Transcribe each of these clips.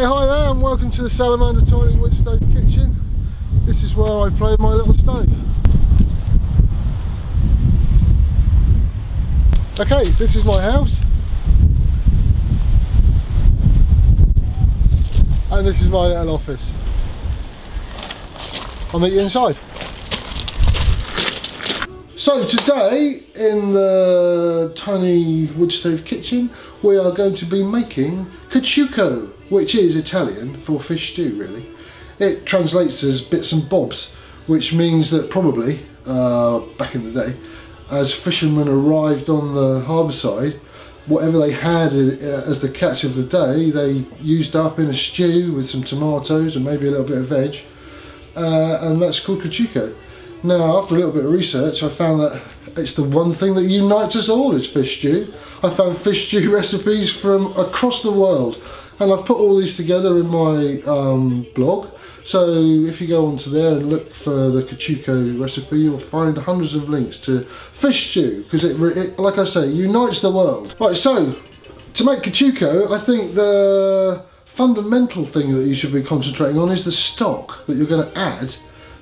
Okay, hi there and welcome to the Salamander Tiny Wood Stove Kitchen. This is where I play my little stove. Okay, this is my house. And this is my little office. I'll meet you inside. So today in the tiny wood stove kitchen we are going to be making cacciucco which is Italian for fish stew really. It translates as bits and bobs which means that probably uh, back in the day as fishermen arrived on the harbour side whatever they had uh, as the catch of the day they used up in a stew with some tomatoes and maybe a little bit of veg uh, and that's called cacciucco. Now, after a little bit of research, I found that it's the one thing that unites us all is fish stew. I found fish stew recipes from across the world and I've put all these together in my um, blog. So if you go onto there and look for the cacciucco recipe, you'll find hundreds of links to fish stew because it, it, like I say, unites the world. Right, so to make cacciucco, I think the fundamental thing that you should be concentrating on is the stock that you're going to add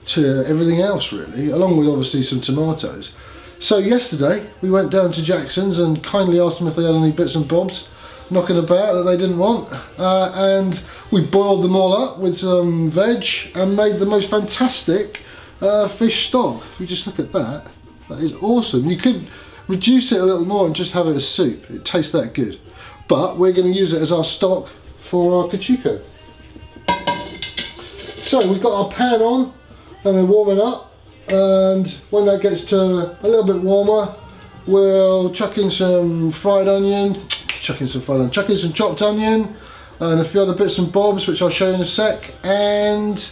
to everything else really, along with obviously some tomatoes. So yesterday we went down to Jackson's and kindly asked them if they had any bits and bobs knocking about that they didn't want uh, and we boiled them all up with some veg and made the most fantastic uh, fish stock. If you just look at that, that is awesome. You could reduce it a little more and just have it as soup. It tastes that good. But we're going to use it as our stock for our cacciucco. So we've got our pan on and we're warming up. And when that gets to a little bit warmer we'll chuck in some fried onion chuck in some fried onion chuck in some chopped onion and a few other bits and bobs which I'll show you in a sec. And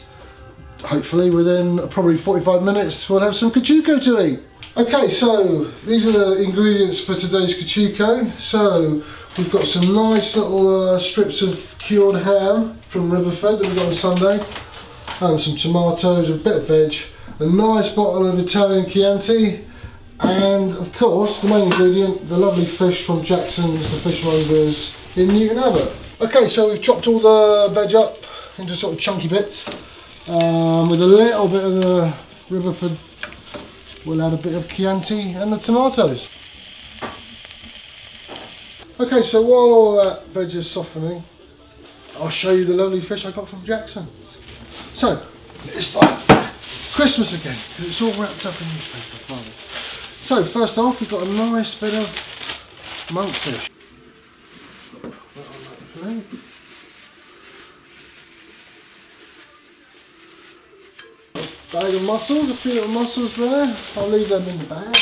hopefully within probably 45 minutes we'll have some cacciucco to eat. Okay so these are the ingredients for today's cacciucco so we've got some nice little uh, strips of cured ham from Riverford that we got on Sunday and some tomatoes, a bit of veg, a nice bottle of Italian Chianti, and of course the main ingredient, the lovely fish from Jackson's, the fishmongers in Newton Abbot. Okay, so we've chopped all the veg up into sort of chunky bits, um, with a little bit of the Riverford, we'll add a bit of Chianti and the tomatoes. Okay, so while all that veg is softening, I'll show you the lovely fish I got from Jackson's. So, it's like Christmas again, because it's all wrapped up in newspaper. So, first off, we've got a nice bit of monkfish. Bag of mussels, a few little mussels there. I'll leave them in the bag.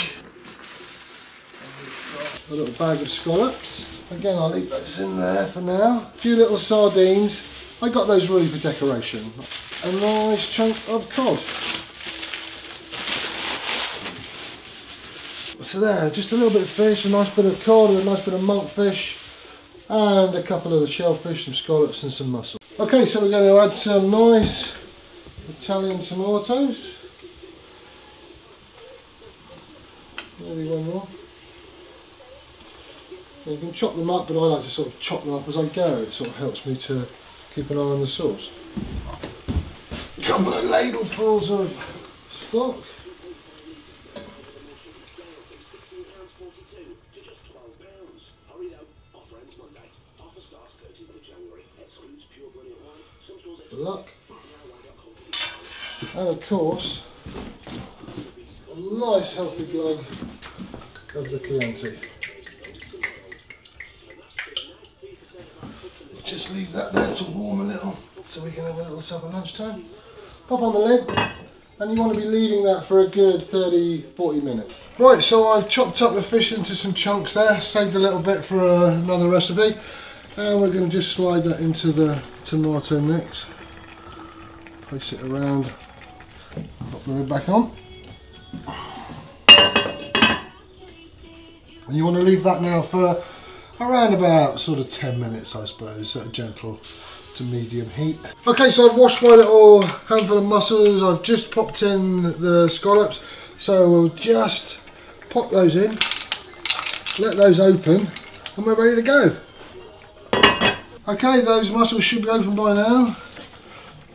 A little bag of scallops. Again, I'll leave those in there for now. A few little sardines. I got those really for decoration a nice chunk of cod. So there, just a little bit of fish, a nice bit of cod, a nice bit of monkfish, and a couple of the shellfish, some scallops and some mussel. Okay, so we're going to add some nice Italian tomatoes. Maybe one more. You can chop them up, but I like to sort of chop them up as I go. It sort of helps me to keep an eye on the sauce couple of ladlefuls of stock. Luck. And of course, a nice healthy glug of the Chianti. Just leave that there to warm a little so we can have a little supper lunchtime pop on the lid and you want to be leaving that for a good 30-40 minutes. Right, so I've chopped up the fish into some chunks there, saved a little bit for uh, another recipe and we're going to just slide that into the tomato mix. Place it around, pop the lid back on. And you want to leave that now for around about sort of 10 minutes I suppose, at a gentle to medium heat. Okay, so I've washed my little handful of mussels. I've just popped in the scallops. So we'll just pop those in, let those open, and we're ready to go. Okay, those mussels should be open by now.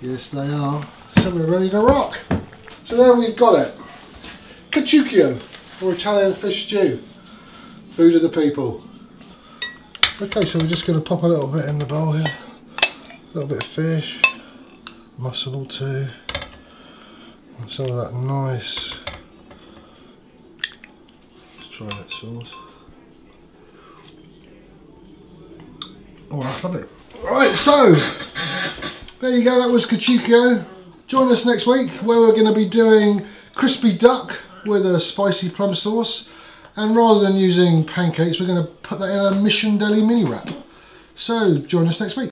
Yes, they are. So we're ready to rock. So there we've got it. Caciuccio, or Italian fish stew. Food of the people. Okay, so we're just going to pop a little bit in the bowl here. A little bit of fish, mussel two, and some of that nice. Let's try that sauce. Oh, that's lovely. Right, so there you go. That was Caciuccio. Join us next week where we're going to be doing crispy duck with a spicy plum sauce. And rather than using pancakes, we're going to put that in a Mission Deli mini wrap. So join us next week.